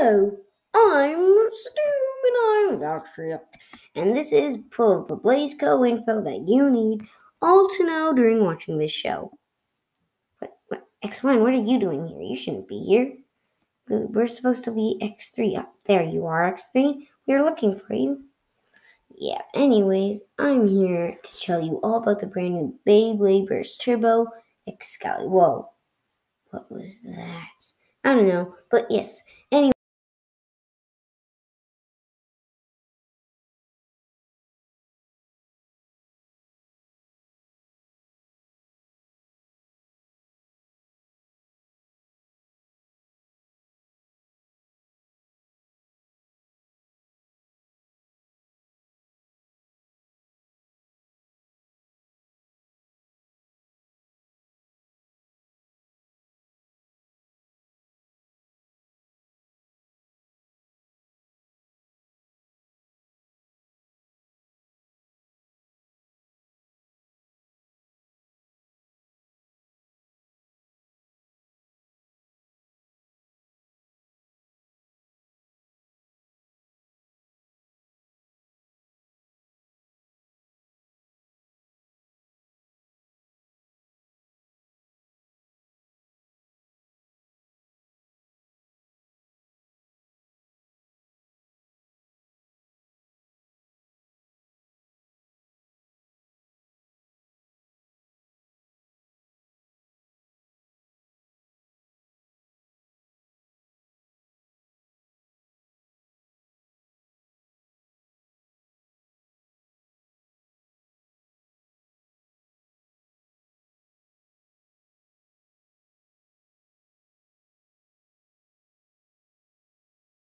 Hello, I'm Stu and I'm Doctor, and this is full of the Blazeco info that you need all to know during watching this show. What, what, X1, what are you doing here? You shouldn't be here. We're supposed to be X3. Oh, there you are, X3. We are looking for you. Yeah, anyways, I'm here to tell you all about the brand new Beyblade Burst Turbo Excalibur. Whoa, what was that? I don't know, but yes, Anyway.